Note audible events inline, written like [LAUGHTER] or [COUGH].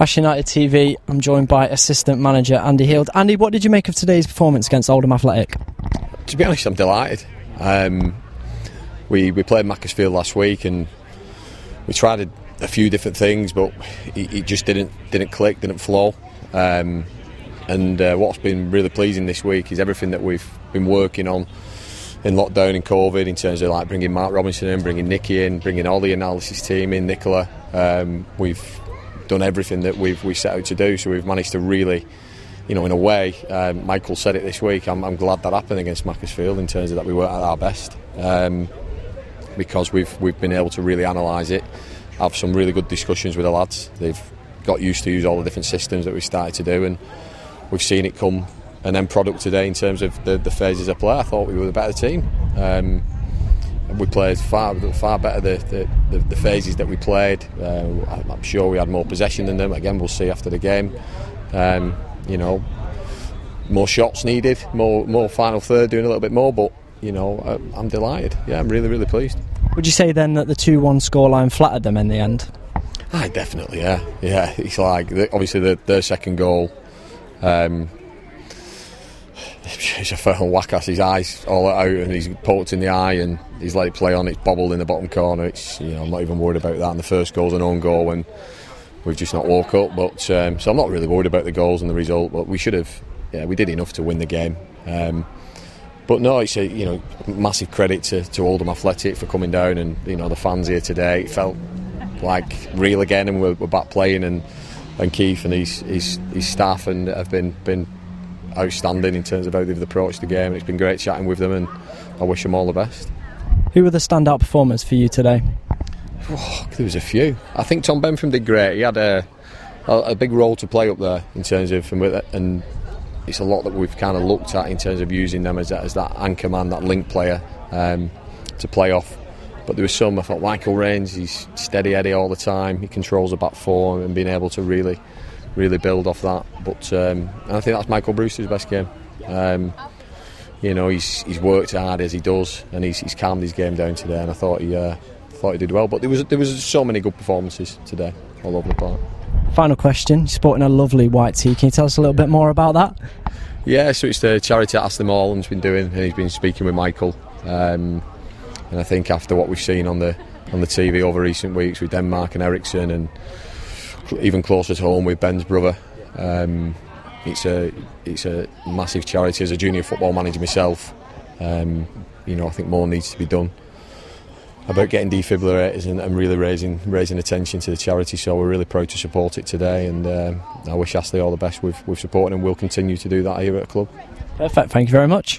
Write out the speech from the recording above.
Ash United TV. I'm joined by assistant manager Andy Heald. Andy, what did you make of today's performance against Oldham Athletic? To be honest, I'm delighted. Um, we we played Macclesfield last week and we tried a, a few different things, but it, it, just didn't didn't click, didn't flow. Um, and uh, what's been really pleasing this week is everything that we've been working on in lockdown and COVID in terms of like bringing Mark Robinson in, bringing Nicky in, bringing all the analysis team in, Nicola. Um, we've done everything that we've we set out to do, so we've managed to really, you know, in a way, um, Michael said it this week. I'm, I'm, glad that happened against Macclesfield in terms of that we weren't at our best um, because we've we've been able to really analyse it, have some really good discussions with the lads. They've got used to use all the different systems that we started to do, and we've seen it come an end product today in terms of the, the phases of play. I thought we were the better team. Um, we played far far better the, the, the phases that we played. Uh, I'm sure we had more possession than them. Again, we'll see after the game. Um, you know, more shots needed, more more final third, doing a little bit more. But you know, I'm delighted. Yeah, I'm really really pleased. Would you say then that the two-one scoreline flattered them in the end? Aye, definitely. Yeah, yeah. It's like obviously the, their second goal. Um, [LAUGHS] it's a fell whack us his eyes all out and he's poked in the eye and he's let it play on. It's bobbled in the bottom corner. It's you know I'm not even worried about that. And the first goal's an own goal and we've just not woke up. But um, so I'm not really worried about the goals and the result but we should have yeah we did enough to win the game. Um, but no it's a you know massive credit to, to Oldham Athletic for coming down and you know the fans here today. It felt like real again and we're, we're back playing and and Keith and his, his, his staff and have been been outstanding in terms of how they've approached the game. It's been great chatting with them, and I wish them all the best. Who were the standout performers for you today? Oh, there was a few. I think Tom Bentham did great. He had a, a, a big role to play up there in terms of and, and it's a lot that we've kind of looked at in terms of using them as that, as that anchor man, that link player um, to play off. But there was some. I thought Michael Rains, he's steady Eddie all the time. He controls the back four and being able to really really build off that. But um, I think that's Michael Brewster's best game. Um, you know, he's he's worked hard as he does, and he's, he's calmed his game down today. And I thought he uh, thought he did well. But there was there was so many good performances today, all over the park. Final question: sporting a lovely white tee. Can you tell us a little bit more about that? Yeah, so it's the charity that Aston Morland's been doing, and he's been speaking with Michael. Um, and I think after what we've seen on the on the TV over recent weeks with Denmark and Eriksen and even closer to home with Ben's brother. Um, it's a it's a massive charity. As a junior football manager myself, um, you know I think more needs to be done about getting defibrillators and, and, really raising raising attention to the charity. So we're really proud to support it today, and um, I wish Ashley all the best with with supporting, and we'll continue to do that here at the club. Perfect. Thank you very much.